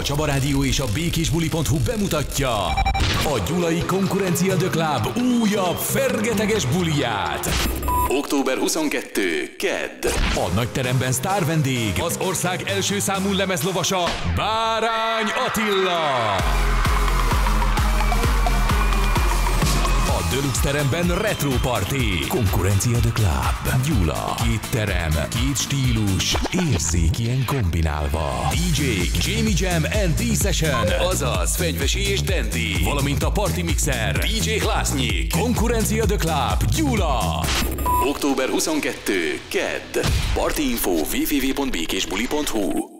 A Csaba Rádió és a Békésbuli.hu bemutatja a Gyulai Konkurencia The Club újabb fergeteges buliját. Október 22. Kedd. A nagyteremben sztár vendég, az ország első számú lemezlovasa, Bárány Attila. A Deluxe teremben Retro Party. Konkurencia The Club. Gyula. Két terem, két stílus. Érzékien kombinálva. DJ Jamie Jam and D-Session. Azaz Fenyvesi és Dendi. Valamint a Party Mixer. DJ Hlásnyik. Konkurencia The Club. Gyula. Október 22. Kedd. Party info www.békésbuli.hu